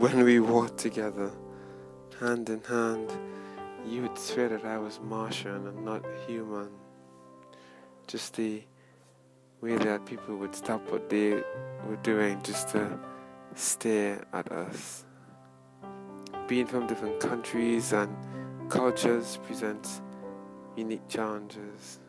when we walked together, hand in hand, you would swear that I was Martian and not human. Just the way that people would stop what they were doing just to stare at us. Being from different countries and cultures presents unique challenges.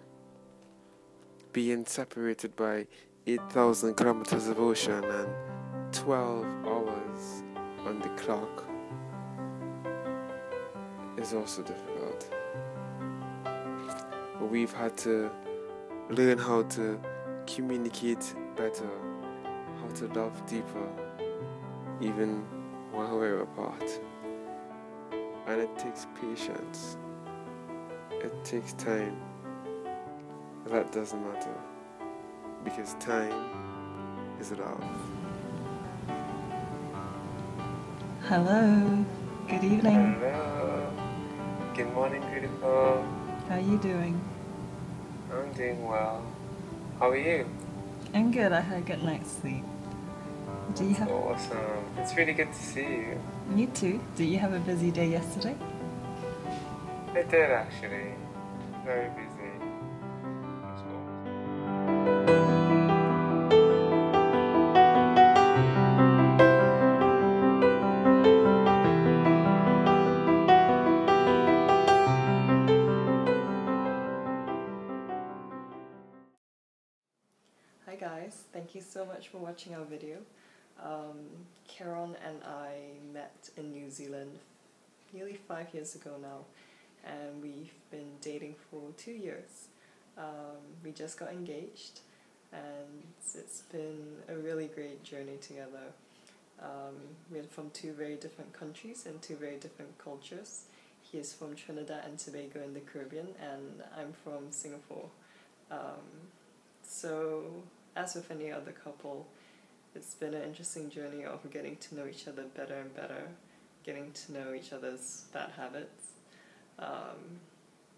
Being separated by 8,000 kilometers of ocean and 12 hours on the clock is also difficult. We've had to learn how to communicate better, how to love deeper, even while we're apart. And it takes patience, it takes time. That doesn't matter because time is love. Hello, good evening. Hello. Good morning, beautiful. How are you doing? I'm doing well. How are you? I'm good. I had a good night's sleep. Do you have? Awesome. It's really good to see you. You too. Did you have a busy day yesterday? I did actually. Very busy. Guys. Thank you so much for watching our video. Um, Karen and I met in New Zealand nearly five years ago now, and we've been dating for two years. Um, we just got engaged, and it's been a really great journey together. Um, we're from two very different countries and two very different cultures. He is from Trinidad and Tobago in the Caribbean, and I'm from Singapore. Um, so, as with any other couple, it's been an interesting journey of getting to know each other better and better, getting to know each other's bad habits, um,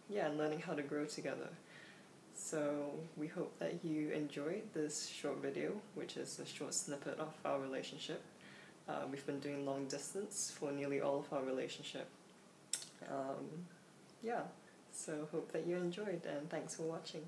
yeah, and learning how to grow together. So, we hope that you enjoyed this short video, which is a short snippet of our relationship. Uh, we've been doing long distance for nearly all of our relationship. Um, yeah, so hope that you enjoyed and thanks for watching.